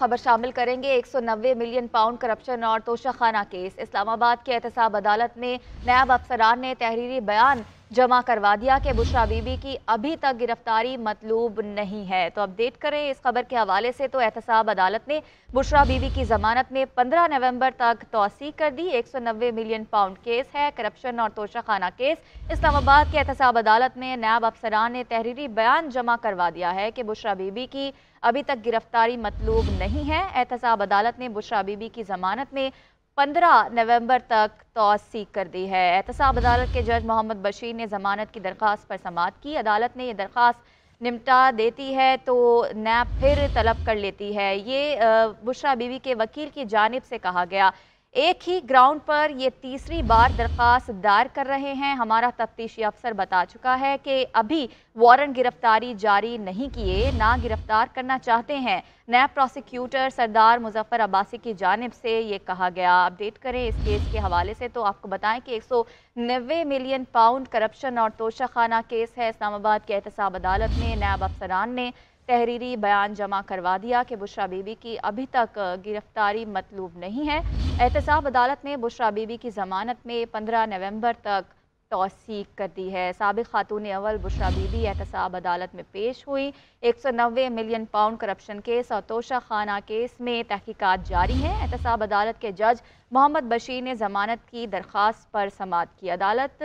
खबर शामिल करेंगे। 190 मिलियन पाउंड करप्शन और तोशाखाना केस। इस्लामाबाद के एहतसाब अदालत में नायब अफसरान ने तहरीरी बयान जमा करवा दिया कि बुशरा बीबी की अभी तक गिरफ्तारी मतलूब नहीं है। तो अपडेट करें इस खबर के हवाले से तो एहतसाब अदालत ने बुशरा बीबी की जमानत में 15 नवंबर तक तोसी कर दी। 190 मिलियन पाउंड केस है, करप्शन और तोशाखाना केस। इस्लामाबाद के एहतसाब अदालत में नायब अफसरान ने तहरीरी बयान जमा करवा दिया है कि बुशरा बीबी की अभी तक गिरफ्तारी मतलूब नहीं है। एहतसाब अदालत ने बुशरा बीबी की जमानत में 15 नवंबर तक तोसी कर दी है। एहतसाब, अदालत के जज मोहम्मद बशीर ने जमानत की दरख्वास्त पर समात की। अदालत ने यह दरख्वास्त निपटा देती है तो नैब फिर तलब कर लेती है। ये बुशरा बीवी के वकील की जानब से कहा गया एक ही ग्राउंड पर ये तीसरी बार दरख्वास्त दायर कर रहे हैं। हमारा तफ्तीशी अफसर बता चुका है कि अभी वारंट गिरफ्तारी जारी नहीं किए, ना गिरफ़्तार करना चाहते हैं। नया प्रोसिक्यूटर सरदार मुजफ्फर अब्बासी की जानब से ये कहा गया। अपडेट करें इस केस के हवाले से तो आपको बताएँ कि एक सौ नब्बे मिलियन पाउंड करप्शन और तोशाखाना केस है। इस्लामाबाद के एहतसाब अदालत में नैब अफसरान ने तहरीरी बयान जमा करवा दिया कि बुशरा बीबी की अभी तक गिरफ्तारी मतलूब नहीं है। एहतसाब अदालत ने बुशरा बीबी की जमानत में 15 नवंबर तक तोसीक कर दी है। सबक खातून अवल बुशरा बीबी एहतसाब अदालत में पेश हुई। एक सौ नबे मिलियन पाउंड करप्शन केस और तोशा खाना केस में तहकीकात जारी हैं। एहतसाब अदालत के जज मोहम्मद बशीर ने जमानत की दरख्वास्त पर समात की। अदालत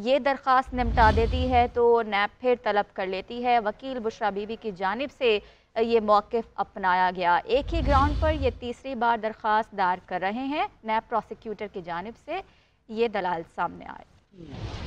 ये दरख्वास्त निपटा देती है तो नैब फिर तलब कर लेती है। वकील बुशरा बीबी की जानब से ये मौक़ अपनाया गया। एक ही ग्राउंड पर यह तीसरी बार दरख्वास्त दायर कर रहे हैं। नैब प्रोसिक्यूटर की जानब से ये दलाल सामने आए। Yeah.